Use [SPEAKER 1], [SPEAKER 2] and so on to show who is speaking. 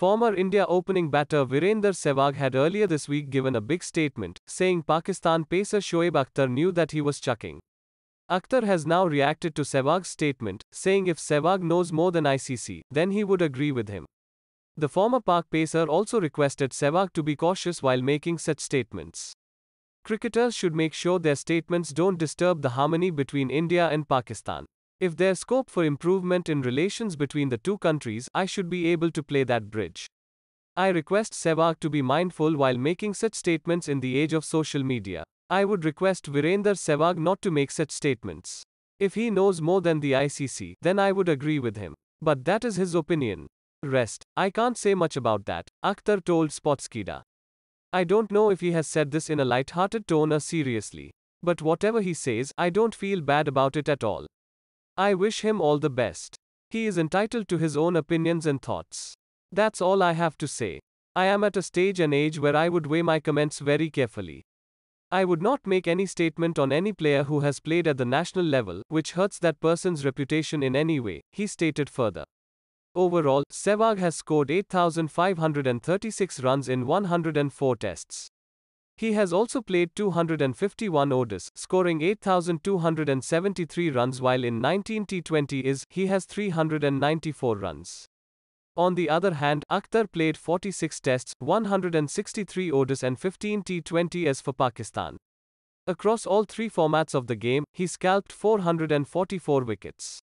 [SPEAKER 1] Former India opening batter Virender Sehwag had earlier this week given a big statement, saying Pakistan pacer Shoaib Akhtar knew that he was chucking. Akhtar has now reacted to Sehwag's statement, saying if Sehwag knows more than ICC, then he would agree with him. The former Pak pacer also requested Sehwag to be cautious while making such statements. Cricketers should make sure their statements don't disturb the harmony between India and Pakistan. If there's scope for improvement in relations between the two countries, I should be able to play that bridge. I request Sehwag to be mindful while making such statements in the age of social media. I would request Virender Sehwag not to make such statements. If he knows more than the ICC, then I would agree with him. But that is his opinion. Rest. I can't say much about that, Akhtar told Sportskeeda. I don't know if he has said this in a light-hearted tone or seriously. But whatever he says, I don't feel bad about it at all. I wish him all the best. He is entitled to his own opinions and thoughts. That's all I have to say. I am at a stage and age where I would weigh my comments very carefully. I would not make any statement on any player who has played at the national level, which hurts that person's reputation in any way, he stated further. Overall, Sehwag has scored 8,536 runs in 104 tests. He has also played 251 ODIs, scoring 8,273 runs while in 19 T20s he has 394 runs. On the other hand, Akhtar played 46 tests, 163 ODIs and 15 T20s for Pakistan. Across all three formats of the game, he scalped 444 wickets.